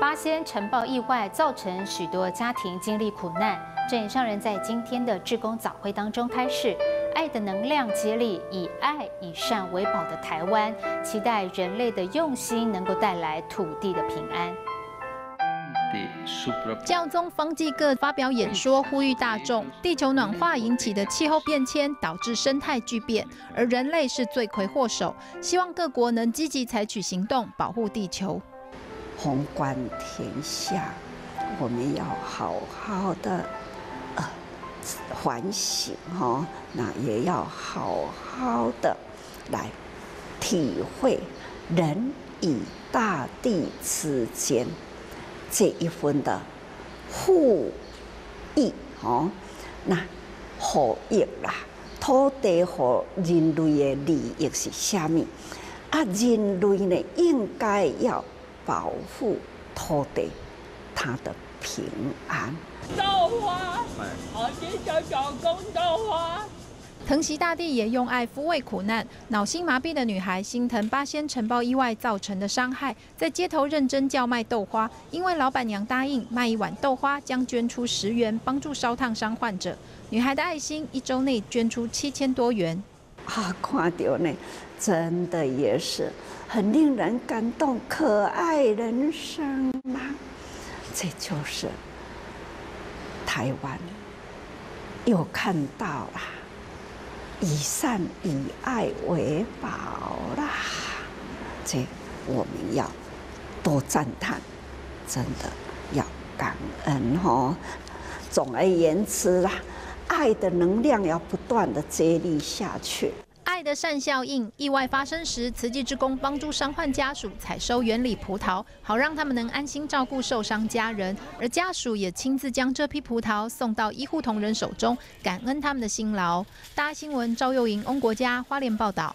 八仙尘爆意外造成许多家庭经历苦难，正上人在今天的志工早会当中开示，爱的能量接力，以爱以善为宝的台湾，期待人类的用心能够带来土地的平安。教宗方济各发表演说，呼吁大众：地球暖化引起的气候变迁导致生态巨变，而人类是罪魁祸首。希望各国能积极采取行动，保护地球。宏观天下，我们要好好的呃反省哈，那也要好好的来体会人与大地之间。这一份的互益哦，那互益啦，土地和人类的利益是虾米？啊，人类呢应该要保护土地，它的平安。豆花，好些小小公豆花。疼惜大地，也用爱抚慰苦难。脑心麻痹的女孩心疼八仙尘爆意外造成的伤害，在街头认真叫卖豆花，因为老板娘答应卖一碗豆花将捐出十元，帮助烧烫伤患者。女孩的爱心一周内捐出七千多元。啊，看到呢，真的也是很令人感动，可爱人生啊！这就是台湾又看到了。以善以爱为宝啦，这我们要多赞叹，真的要感恩哦。总而言之啦，爱的能量要不断的接力下去。爱的善效应，意外发生时，慈济之工帮助伤患家属采收原理葡萄，好让他们能安心照顾受伤家人，而家属也亲自将这批葡萄送到医护同仁手中，感恩他们的辛劳。大新闻赵又莹、翁国家花莲报道。